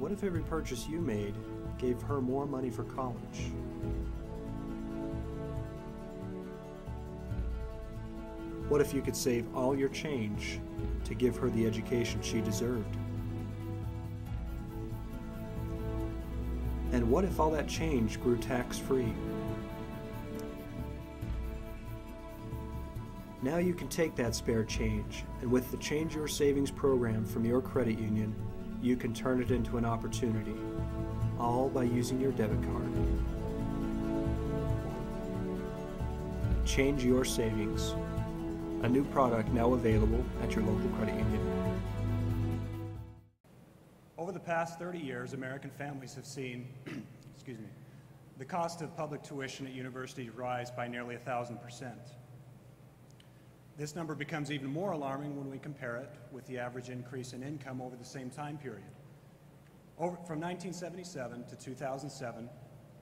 What if every purchase you made gave her more money for college? What if you could save all your change to give her the education she deserved? And what if all that change grew tax free? Now you can take that spare change, and with the Change Your Savings program from your credit union, you can turn it into an opportunity, all by using your debit card. Change Your Savings, a new product now available at your local credit union. Over the past 30 years, American families have seen, excuse me, the cost of public tuition at universities rise by nearly 1,000%. This number becomes even more alarming when we compare it with the average increase in income over the same time period. Over, from 1977 to 2007,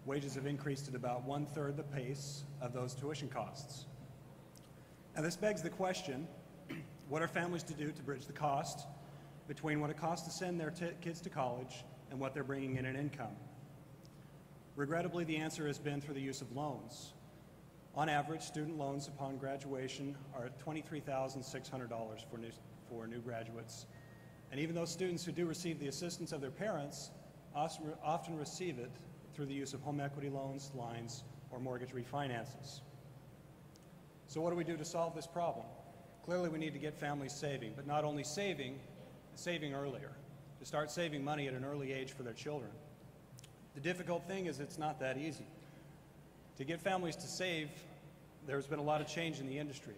wages have increased at about one-third the pace of those tuition costs. Now this begs the question, what are families to do to bridge the cost between what it costs to send their kids to college and what they're bringing in in income? Regrettably, the answer has been through the use of loans. On average, student loans upon graduation are at $23,600 for new, for new graduates. And even those students who do receive the assistance of their parents often receive it through the use of home equity loans, lines, or mortgage refinances. So what do we do to solve this problem? Clearly we need to get families saving, but not only saving, saving earlier, to start saving money at an early age for their children. The difficult thing is it's not that easy. To get families to save, there's been a lot of change in the industry.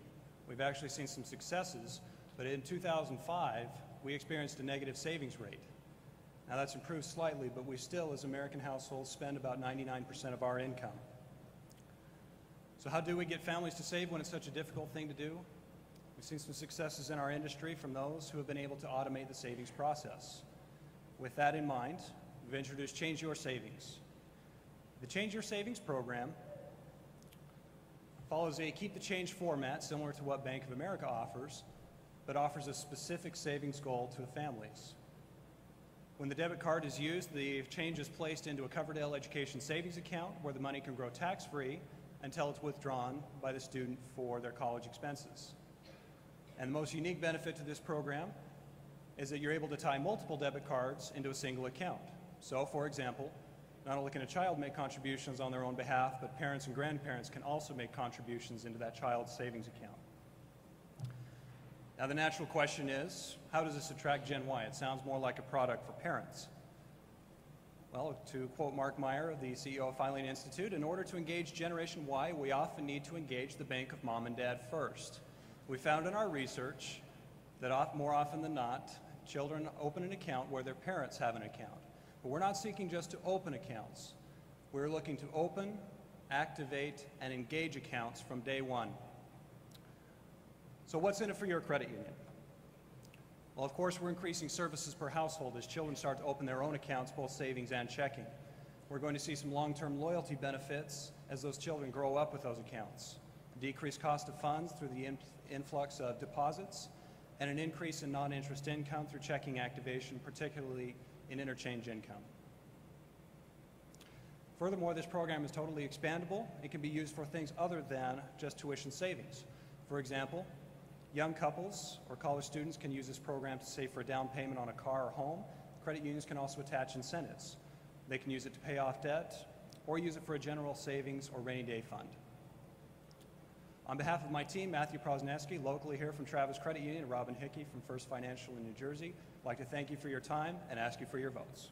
We've actually seen some successes, but in 2005, we experienced a negative savings rate. Now that's improved slightly, but we still, as American households, spend about 99% of our income. So how do we get families to save when it's such a difficult thing to do? We've seen some successes in our industry from those who have been able to automate the savings process. With that in mind, we've introduced Change Your Savings. The Change Your Savings program follows a keep the change format similar to what Bank of America offers, but offers a specific savings goal to the families. When the debit card is used, the change is placed into a Coverdell Education Savings Account where the money can grow tax-free until it's withdrawn by the student for their college expenses. And the most unique benefit to this program is that you're able to tie multiple debit cards into a single account. So, for example, not only can a child make contributions on their own behalf, but parents and grandparents can also make contributions into that child's savings account. Now, the natural question is how does this attract Gen Y? It sounds more like a product for parents. Well, to quote Mark Meyer, the CEO of Filene Institute, in order to engage Generation Y, we often need to engage the bank of mom and dad first. We found in our research that more often than not, children open an account where their parents have an account. But we're not seeking just to open accounts. We're looking to open, activate, and engage accounts from day one. So what's in it for your credit union? Well, of course, we're increasing services per household as children start to open their own accounts, both savings and checking. We're going to see some long-term loyalty benefits as those children grow up with those accounts. Decreased cost of funds through the influx of deposits, and an increase in non-interest income through checking activation, particularly in interchange income. Furthermore, this program is totally expandable. It can be used for things other than just tuition savings. For example, young couples or college students can use this program to save for a down payment on a car or home. Credit unions can also attach incentives. They can use it to pay off debt or use it for a general savings or rainy day fund. On behalf of my team, Matthew Prosneski, locally here from Travis Credit Union, and Robin Hickey from First Financial in New Jersey, I'd like to thank you for your time and ask you for your votes.